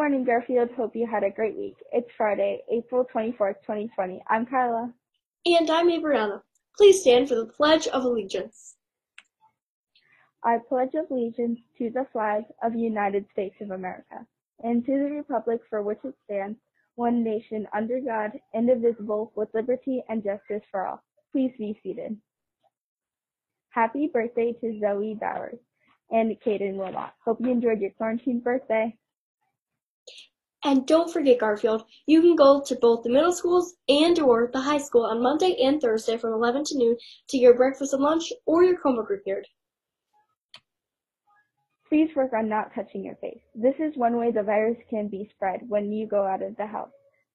Good morning, Garfield. Hope you had a great week. It's Friday, April 24th, 2020. I'm Kyla. And I'm Abriana. Please stand for the Pledge of Allegiance. I pledge allegiance to the flag of the United States of America and to the republic for which it stands, one nation under God, indivisible, with liberty and justice for all. Please be seated. Happy birthday to Zoe Bowers and Caden Wilmot. Hope you enjoyed your quarantine birthday. And don't forget, Garfield, you can go to both the middle schools and or the high school on Monday and Thursday from 11 to noon to get your breakfast and lunch or your homework repaired. Please work on not touching your face. This is one way the virus can be spread when you go out of the house.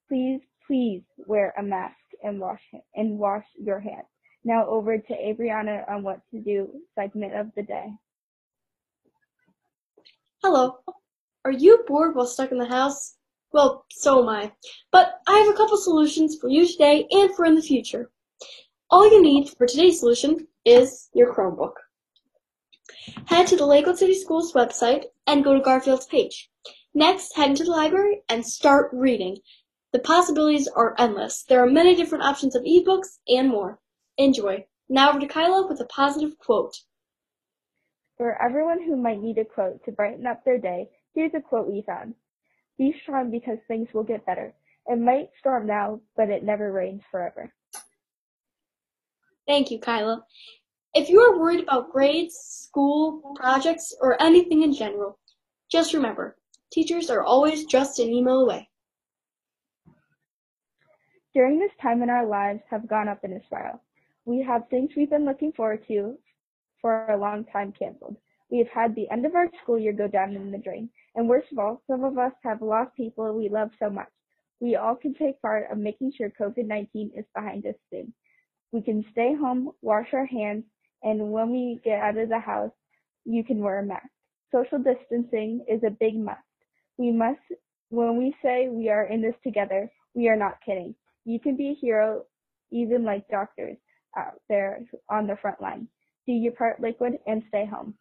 Please, please wear a mask and wash and wash your hands. Now over to Abriana on what to do segment of the day. Hello. Are you bored while stuck in the house? Well, so am I. But I have a couple solutions for you today and for in the future. All you need for today's solution is your Chromebook. Head to the Lakewood City Schools website and go to Garfield's page. Next, head into the library and start reading. The possibilities are endless. There are many different options of ebooks and more. Enjoy. Now over to Kyla with a positive quote. For everyone who might need a quote to brighten up their day, here's a quote we found. Be strong because things will get better. It might storm now, but it never rains forever. Thank you, Kyla. If you are worried about grades, school, projects, or anything in general, just remember, teachers are always just an email away. During this time in our lives have gone up in a spiral. We have things we've been looking forward to for a long time canceled. We have had the end of our school year go down in the drain. And worst of all, some of us have lost people we love so much. We all can take part of making sure COVID-19 is behind us soon. We can stay home, wash our hands, and when we get out of the house, you can wear a mask. Social distancing is a big must. We must, when we say we are in this together, we are not kidding. You can be a hero, even like doctors out there on the front line. Do your part, Lakewood, and stay home.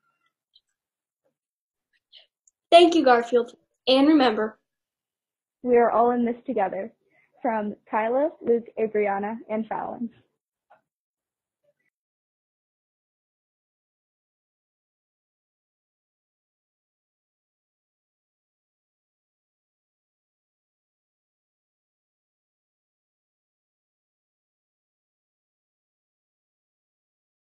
Thank you, Garfield. And remember, we are all in this together. From Kyla, Luke, Abriana, and Fallon.